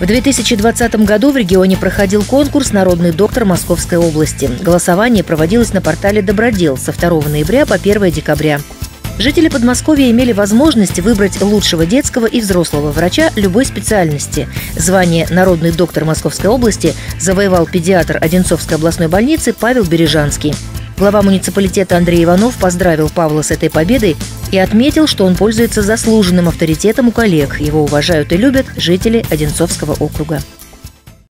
В 2020 году в регионе проходил конкурс «Народный доктор Московской области». Голосование проводилось на портале «Добродел» со 2 ноября по 1 декабря. Жители Подмосковья имели возможность выбрать лучшего детского и взрослого врача любой специальности. Звание «Народный доктор Московской области» завоевал педиатр Одинцовской областной больницы Павел Бережанский. Глава муниципалитета Андрей Иванов поздравил Павла с этой победой и отметил, что он пользуется заслуженным авторитетом у коллег. Его уважают и любят жители Одинцовского округа.